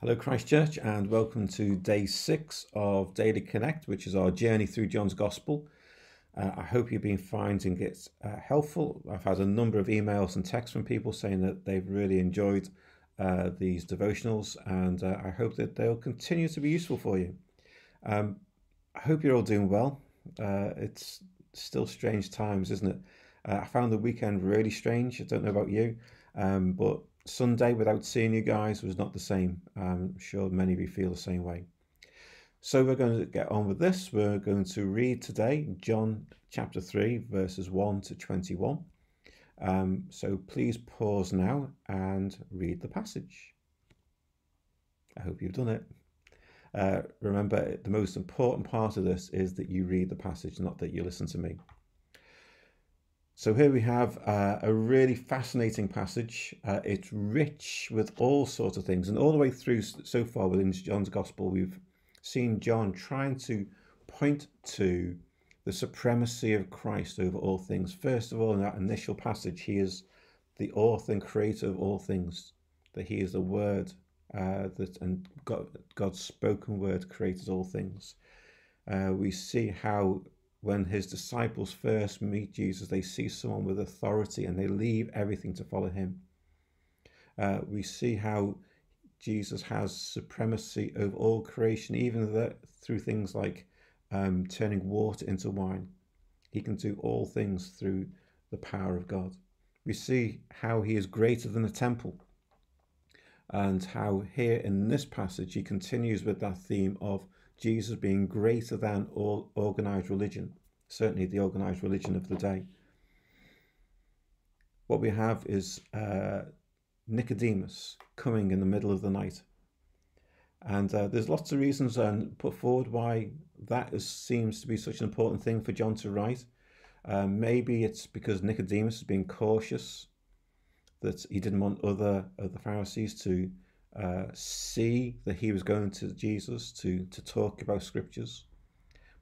Hello, Christ Church, and welcome to day six of Daily Connect, which is our journey through John's Gospel. Uh, I hope you've been finding it uh, helpful. I've had a number of emails and texts from people saying that they've really enjoyed uh, these devotionals, and uh, I hope that they'll continue to be useful for you. Um, I hope you're all doing well. Uh, it's still strange times, isn't it? Uh, I found the weekend really strange. I don't know about you, um, but Sunday without seeing you guys was not the same. I'm sure many of you feel the same way. So we're going to get on with this. We're going to read today John chapter 3, verses 1 to 21. Um, so please pause now and read the passage. I hope you've done it. Uh, remember, the most important part of this is that you read the passage, not that you listen to me. So here we have uh, a really fascinating passage. Uh, it's rich with all sorts of things, and all the way through so far within John's Gospel, we've seen John trying to point to the supremacy of Christ over all things. First of all, in that initial passage, he is the author and creator of all things. That he is the Word, uh, that and God, God's spoken word created all things. Uh, we see how when his disciples first meet Jesus, they see someone with authority and they leave everything to follow him. Uh, we see how Jesus has supremacy over all creation, even that through things like um, turning water into wine. He can do all things through the power of God. We see how he is greater than the temple, and how here in this passage he continues with that theme of Jesus being greater than all organized religion, certainly the organized religion of the day. What we have is uh, Nicodemus coming in the middle of the night. And uh, there's lots of reasons um, put forward why that is, seems to be such an important thing for John to write. Uh, maybe it's because Nicodemus is being cautious, that he didn't want other of the Pharisees to uh, see that he was going to Jesus to, to talk about scriptures.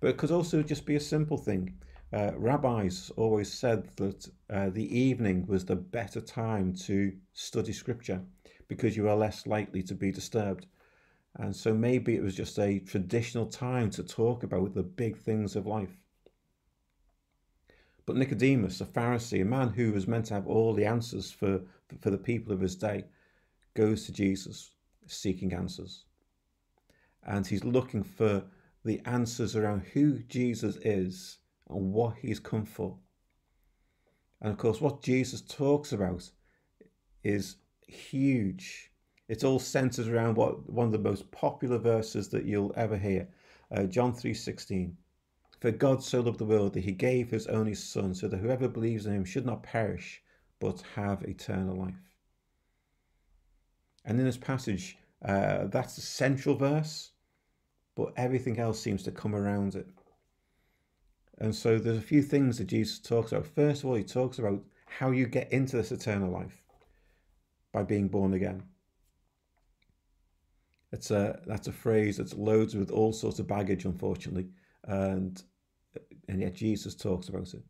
But it could also just be a simple thing. Uh, rabbis always said that uh, the evening was the better time to study scripture because you are less likely to be disturbed. And so maybe it was just a traditional time to talk about the big things of life. But Nicodemus, a Pharisee, a man who was meant to have all the answers for, for the people of his day, goes to Jesus seeking answers. And he's looking for the answers around who Jesus is and what he's come for. And of course, what Jesus talks about is huge. It's all centered around what one of the most popular verses that you'll ever hear, uh, John 3:16. For God so loved the world that he gave his only son so that whoever believes in him should not perish but have eternal life. And in this passage, uh, that's the central verse, but everything else seems to come around it. And so there's a few things that Jesus talks about. First of all, he talks about how you get into this eternal life by being born again. It's a that's a phrase that's loads with all sorts of baggage, unfortunately, and and yet Jesus talks about it.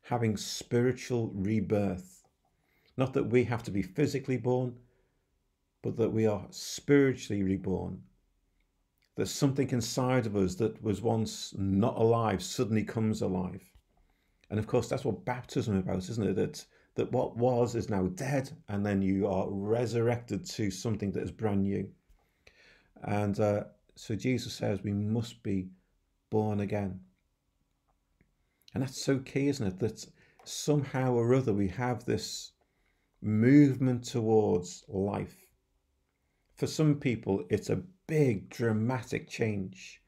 Having spiritual rebirth, not that we have to be physically born, but that we are spiritually reborn. That something inside of us that was once not alive suddenly comes alive. And of course, that's what baptism is about, isn't it? That, that what was is now dead, and then you are resurrected to something that is brand new. And uh, so Jesus says we must be born again. And that's so key, isn't it? That somehow or other we have this movement towards life for some people, it's a big, dramatic change.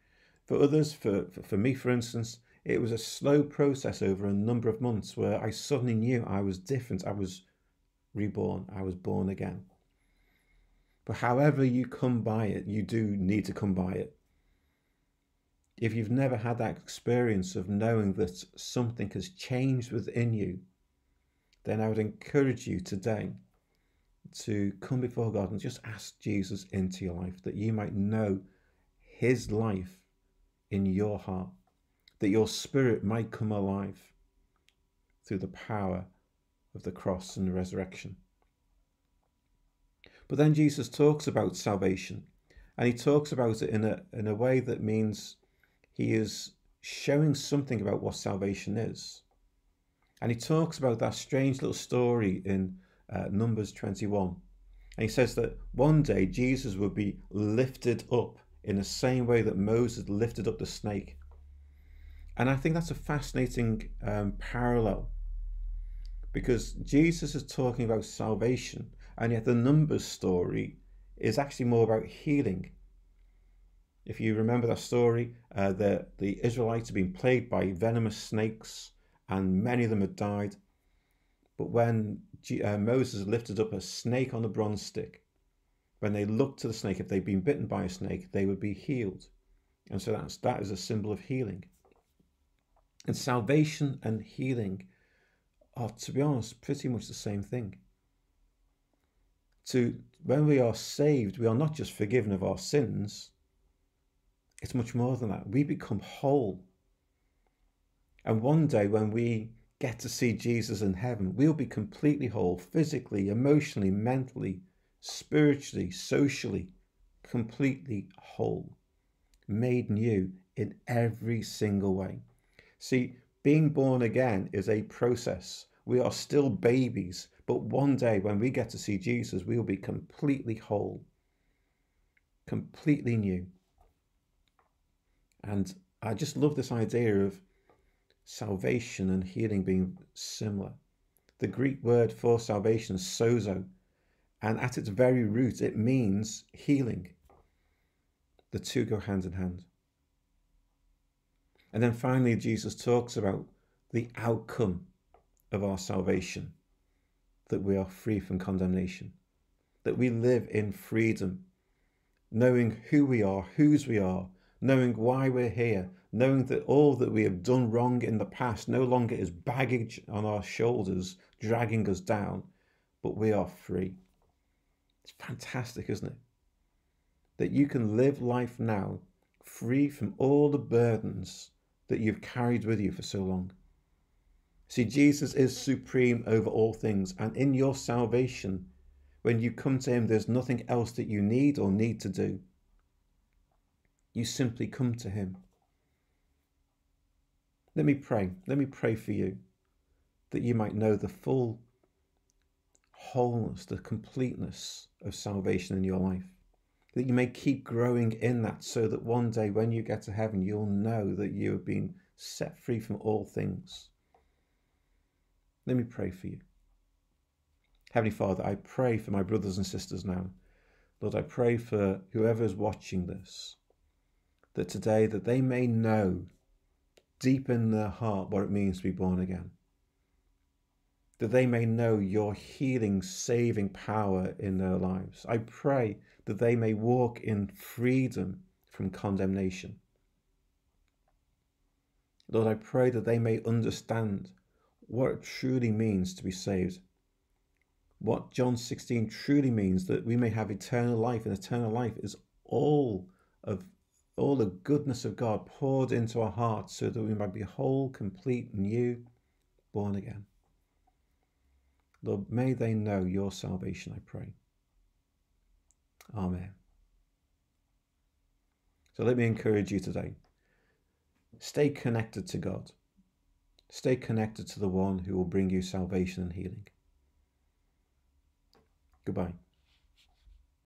For others, for, for, me, for instance, it was a slow process over a number of months where I suddenly knew I was different. I was reborn. I was born again. But however you come by it, you do need to come by it. If you've never had that experience of knowing that something has changed within you, then I would encourage you today to come before God and just ask Jesus into your life that you might know his life in your heart, that your spirit might come alive through the power of the cross and the resurrection. But then Jesus talks about salvation and he talks about it in a, in a way that means he is showing something about what salvation is. And he talks about that strange little story in uh, Numbers 21. And he says that one day Jesus would be lifted up in the same way that Moses lifted up the snake. And I think that's a fascinating um, parallel because Jesus is talking about salvation, and yet the Numbers story is actually more about healing. If you remember that story, uh, the, the Israelites had been plagued by venomous snakes, and many of them had died. But when uh, Moses lifted up a snake on a bronze stick, when they looked to the snake, if they'd been bitten by a snake, they would be healed. And so that's, that is a symbol of healing. And salvation and healing are, to be honest, pretty much the same thing. To when we are saved, we are not just forgiven of our sins. It's much more than that. We become whole. And one day when we get to see Jesus in heaven, we'll be completely whole, physically, emotionally, mentally, spiritually, socially, completely whole, made new in every single way. See, being born again is a process. We are still babies, but one day when we get to see Jesus, we will be completely whole, completely new. And I just love this idea of salvation and healing being similar. The Greek word for salvation is sozo, and at its very root, it means healing. The two go hand in hand. And then finally, Jesus talks about the outcome of our salvation that we are free from condemnation, that we live in freedom, knowing who we are, whose we are, knowing why we're here, knowing that all that we have done wrong in the past no longer is baggage on our shoulders, dragging us down, but we are free. It's fantastic, isn't it? That you can live life now free from all the burdens that you've carried with you for so long. See, Jesus is supreme over all things, and in your salvation, when you come to Him, there's nothing else that you need or need to do. You simply come to Him. Let me pray. Let me pray for you that you might know the full wholeness, the completeness of salvation in your life that you may keep growing in that so that one day when you get to heaven, you'll know that you have been set free from all things. Let me pray for you. Heavenly Father, I pray for my brothers and sisters now. Lord, I pray for whoever is watching this, that today that they may know deep in their heart what it means to be born again. That they may know your healing, saving power in their lives. I pray that they may walk in freedom from condemnation. Lord, I pray that they may understand what it truly means to be saved. What John 16 truly means that we may have eternal life, and eternal life is all of all the goodness of God poured into our hearts so that we might be whole, complete, new, born again. Lord, may they know your salvation, I pray. Amen. So let me encourage you today. Stay connected to God. Stay connected to the one who will bring you salvation and healing. Goodbye.